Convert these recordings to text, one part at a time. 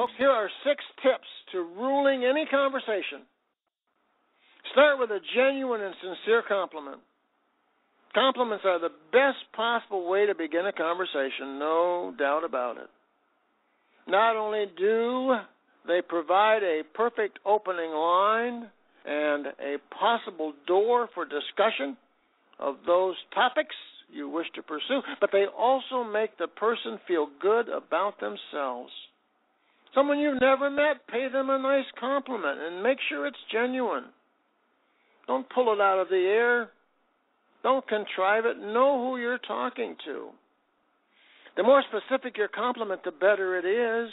folks, here are six tips to ruling any conversation. Start with a genuine and sincere compliment. Compliments are the best possible way to begin a conversation, no doubt about it. Not only do they provide a perfect opening line and a possible door for discussion of those topics you wish to pursue, but they also make the person feel good about themselves. Someone you've never met, pay them a nice compliment and make sure it's genuine. Don't pull it out of the air. Don't contrive it. Know who you're talking to. The more specific your compliment, the better it is.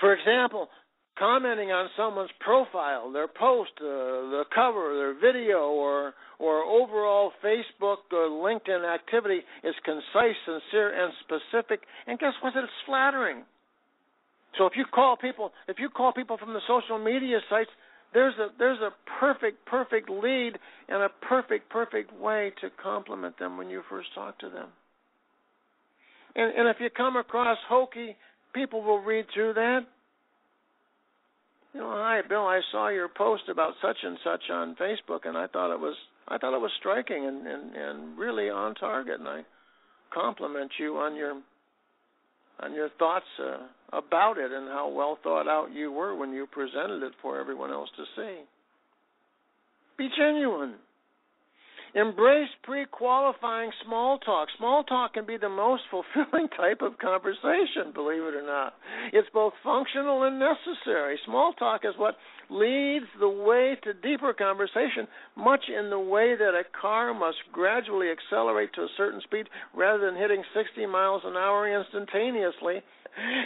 For example, commenting on someone's profile, their post, uh, the cover, their video, or or overall Facebook or LinkedIn activity is concise, sincere, and specific. And guess what? It's flattering. So if you call people, if you call people from the social media sites, there's a there's a perfect perfect lead and a perfect perfect way to compliment them when you first talk to them. And and if you come across hokey, people will read through that. You know, hi Bill, I saw your post about such and such on Facebook and I thought it was I thought it was striking and and, and really on target and I compliment you on your on your thoughts uh, about it and how well thought out you were when you presented it for everyone else to see. Be genuine. Embrace pre qualifying small talk. Small talk can be the most fulfilling type of conversation, believe it or not. It's both functional and necessary. Small talk is what leads the way to deeper conversation, much in the way that a car must gradually accelerate to a certain speed rather than hitting 60 miles an hour instantaneously.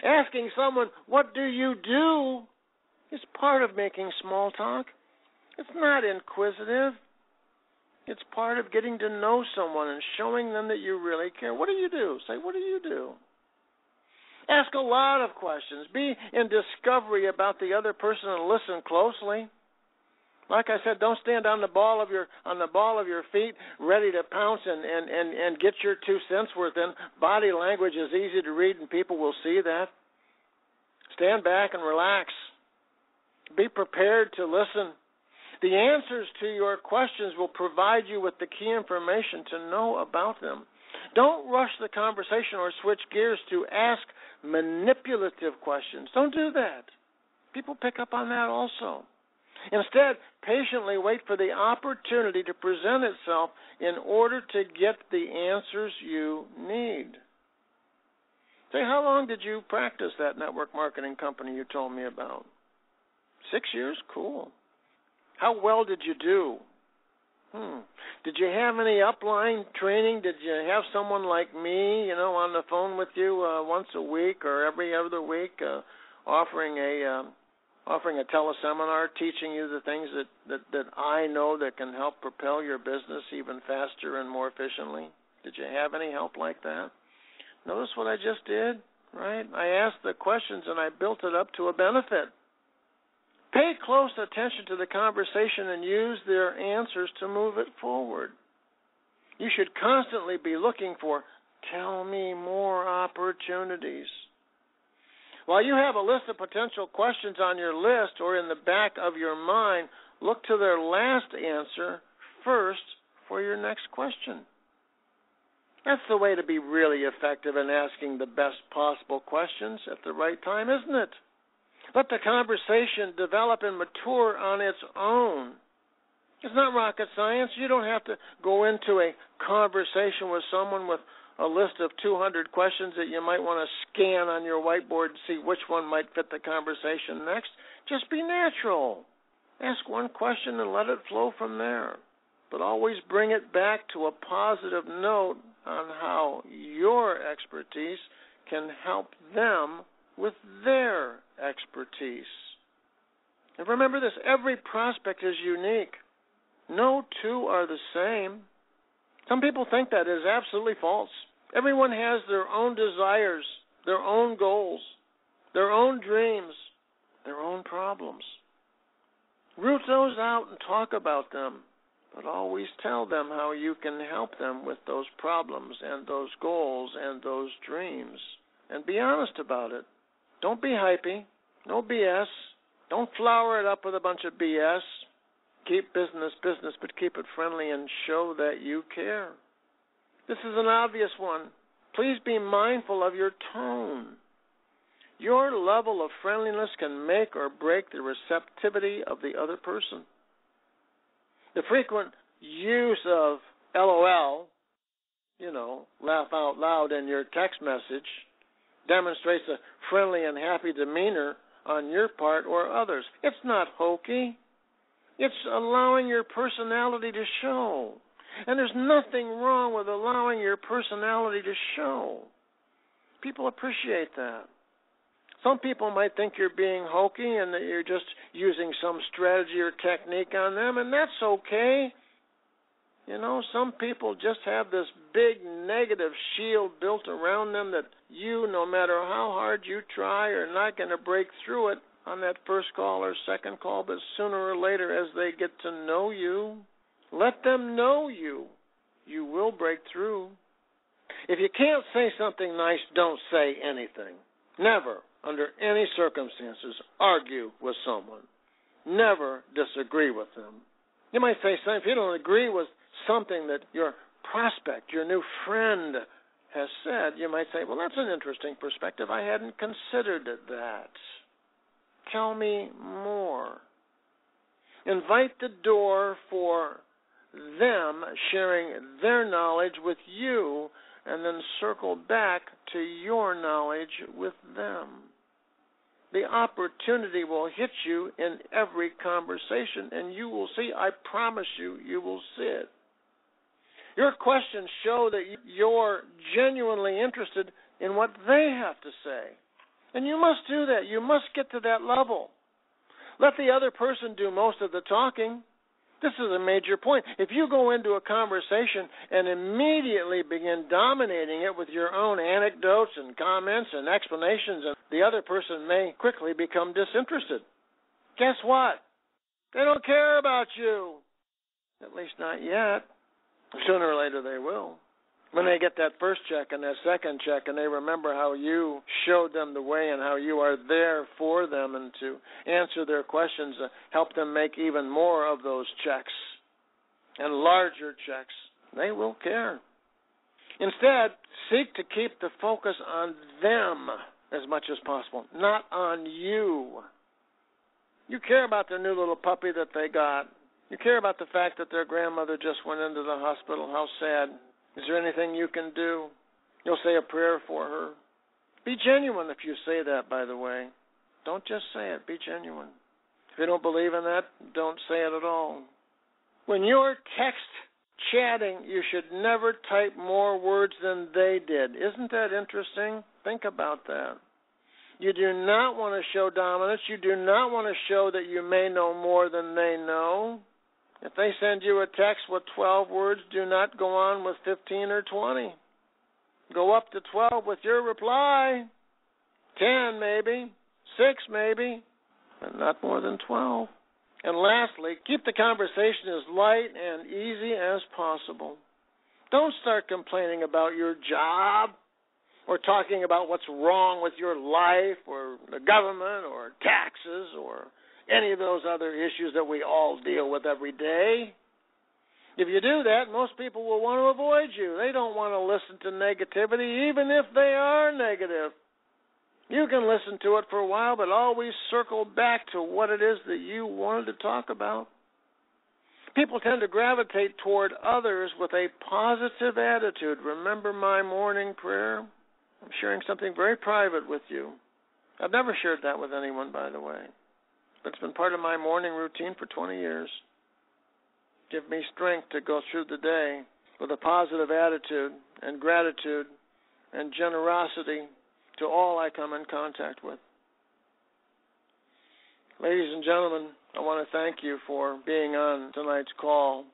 Asking someone, What do you do? is part of making small talk. It's not inquisitive. It's part of getting to know someone and showing them that you really care. What do you do? Say, what do you do? Ask a lot of questions. Be in discovery about the other person and listen closely. Like I said, don't stand on the ball of your on the ball of your feet, ready to pounce and and and, and get your two cents worth in. Body language is easy to read, and people will see that. Stand back and relax. Be prepared to listen. The answers to your questions will provide you with the key information to know about them. Don't rush the conversation or switch gears to ask manipulative questions. Don't do that. People pick up on that also. Instead, patiently wait for the opportunity to present itself in order to get the answers you need. Say, how long did you practice that network marketing company you told me about? Six years? Cool. How well did you do? Hmm. Did you have any upline training? Did you have someone like me, you know, on the phone with you uh, once a week or every other week, uh, offering a uh, offering a teleseminar, teaching you the things that, that that I know that can help propel your business even faster and more efficiently? Did you have any help like that? Notice what I just did, right? I asked the questions and I built it up to a benefit. Pay close attention to the conversation and use their answers to move it forward. You should constantly be looking for tell me more opportunities. While you have a list of potential questions on your list or in the back of your mind, look to their last answer first for your next question. That's the way to be really effective in asking the best possible questions at the right time, isn't it? Let the conversation develop and mature on its own. It's not rocket science. You don't have to go into a conversation with someone with a list of 200 questions that you might want to scan on your whiteboard to see which one might fit the conversation next. Just be natural. Ask one question and let it flow from there. But always bring it back to a positive note on how your expertise can help them with their expertise. And remember this every prospect is unique. No two are the same. Some people think that is absolutely false. Everyone has their own desires, their own goals, their own dreams, their own problems. Root those out and talk about them, but always tell them how you can help them with those problems and those goals and those dreams. And be honest about it. Don't be hypey. No BS. Don't flower it up with a bunch of BS. Keep business business, but keep it friendly and show that you care. This is an obvious one. Please be mindful of your tone. Your level of friendliness can make or break the receptivity of the other person. The frequent use of LOL, you know, laugh out loud in your text message, demonstrates a friendly and happy demeanor on your part or others. It's not hokey. It's allowing your personality to show. And there's nothing wrong with allowing your personality to show. People appreciate that. Some people might think you're being hokey and that you're just using some strategy or technique on them, and that's okay. You know, some people just have this big negative shield built around them that you, no matter how hard you try, are not going to break through it on that first call or second call, but sooner or later, as they get to know you, let them know you. You will break through. If you can't say something nice, don't say anything. Never under any circumstances, argue with someone. Never disagree with them. You might say something, if you don't agree with something that your prospect, your new friend, has said, you might say, Well, that's an interesting perspective. I hadn't considered that. Tell me more. Invite the door for them sharing their knowledge with you and then circle back to your knowledge with them the opportunity will hit you in every conversation, and you will see, I promise you, you will see it. Your questions show that you're genuinely interested in what they have to say. And you must do that. You must get to that level. Let the other person do most of the talking. This is a major point. If you go into a conversation and immediately begin dominating it with your own anecdotes and comments and explanations, the other person may quickly become disinterested. Guess what? They don't care about you. At least not yet. Sooner or later they will. When they get that first check and that second check and they remember how you showed them the way and how you are there for them and to answer their questions to help them make even more of those checks and larger checks they will care. Instead seek to keep the focus on them as much as possible not on you. You care about the new little puppy that they got you care about the fact that their grandmother just went into the hospital how sad is there anything you can do? You'll say a prayer for her. Be genuine if you say that, by the way. Don't just say it, be genuine. If you don't believe in that, don't say it at all. When you're text chatting, you should never type more words than they did. Isn't that interesting? Think about that. You do not want to show dominance. You do not want to show that you may know more than they know. If they send you a text with 12 words, do not go on with 15 or 20. Go up to 12 with your reply. 10 maybe, 6 maybe, but not more than 12. And lastly, keep the conversation as light and easy as possible. Don't start complaining about your job or talking about what's wrong with your life or the government or taxes or any of those other issues that we all deal with every day. If you do that, most people will want to avoid you. They don't want to listen to negativity, even if they are negative. You can listen to it for a while, but always circle back to what it is that you wanted to talk about. People tend to gravitate toward others with a positive attitude. Remember my morning prayer? I'm sharing something very private with you. I've never shared that with anyone, by the way. It's been part of my morning routine for 20 years. Give me strength to go through the day with a positive attitude and gratitude and generosity to all I come in contact with. Ladies and gentlemen, I want to thank you for being on tonight's call.